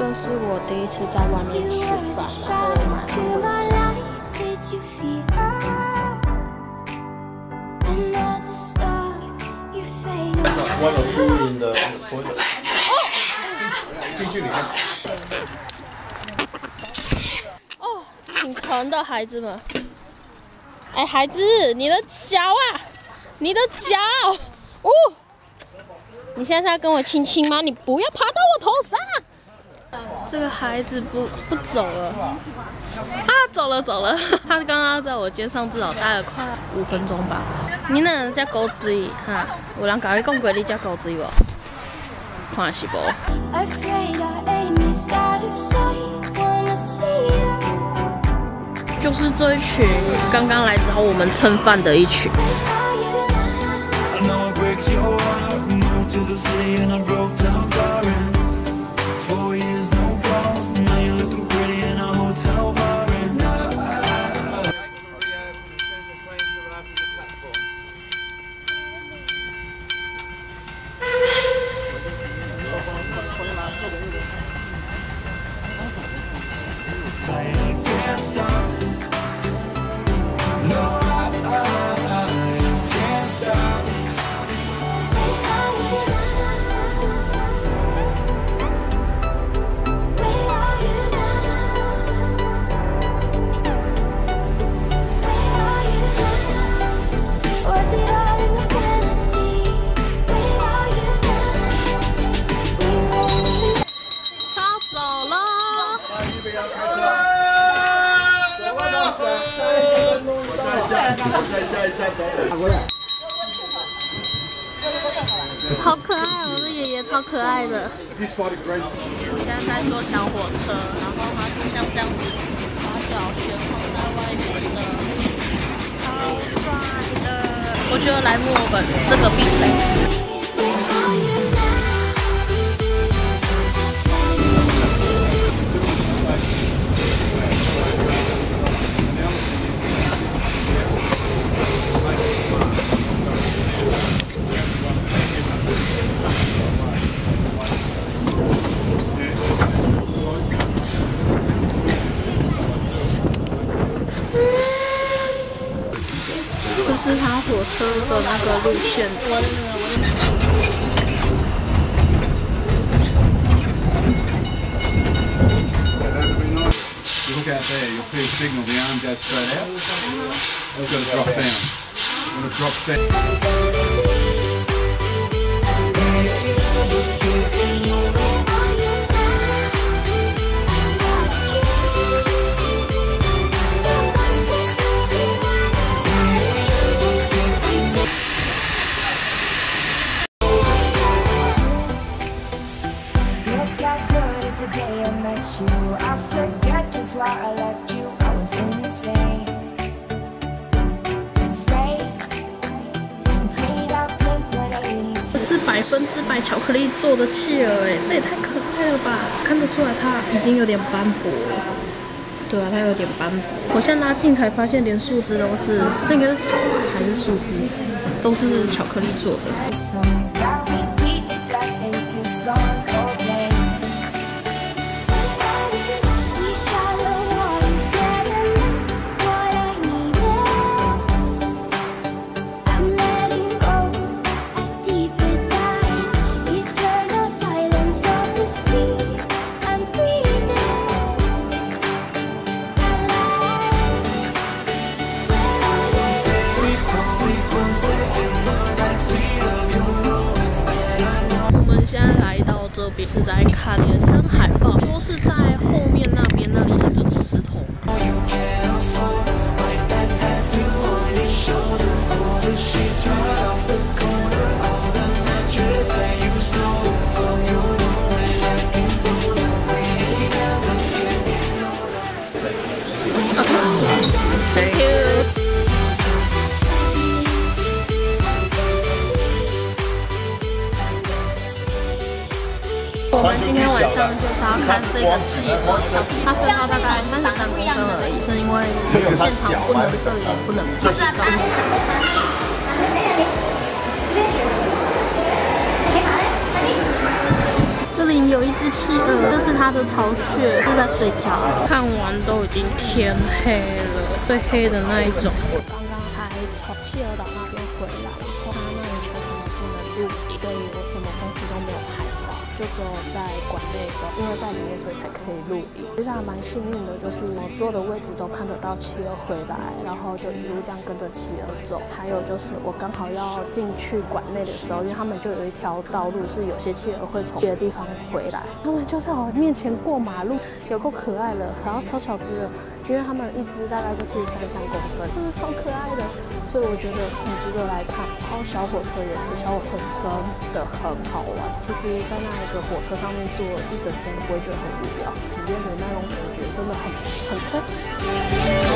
这是我第一次在外面吃饭，然后我买了我有输赢的，进去里面。哦，挺疼的，孩子们。哎，孩子，你的脚啊，你的脚，哦，你现在是要跟我亲亲吗？你不要爬到我头上。这个孩子不不走了，啊，走了走了。他刚刚在我肩上至少待了快五分钟吧。你那只狗子哈，有人甲你讲过你只狗子无？看是无？就是这一群刚刚来找我们蹭饭的一群。好可爱，我的爷爷超可爱的。我现在在坐小火车，然后它是像这样子，把脚悬放在外面的，超帅的。我觉得来墨尔本这个必备。是它火车的那个路线。Look out there, you'll see a signal, the arm goes straight out. It's going to drop down. It's going to drops down. 百分之百巧克力做的企鹅，哎，这也太可爱了吧！看得出来它已经有点斑驳了。对啊，它有点斑驳。我现在拉近才发现，连树枝都是，这应该是草还是树枝，都是巧克力做的。是在看野生海报，说是在后面那我们今天晚上就是要看这个企鹅，它身高大概三十三公分而已，是因为现场不能摄影，不能拍照。这里有一只企鹅，这是它的巢穴，是在睡觉。看完都已经天黑了，最黑的那一种。我刚刚才从企鹅岛那边回来，它那里全程不能录影，所以我就只有在馆内的时候，因为在里面所以才可以录影。其实还蛮幸运的，就是我坐的位置都看得到企鹅回来，然后就一路这样跟着企鹅走。还有就是我刚好要进去馆内的时候，因为他们就有一条道路是有些企鹅会从别的地方回来，他们就在我面前过马路，有够可爱的，然后超小只的，因为他们一只大概就是三三公分，真的超可爱的，所以我觉得很值得来看。然后小火车也是，小火车真的很好玩。其实，在那一个火车上面坐一整天不会觉得很无聊，体验的那种感觉真的很很推。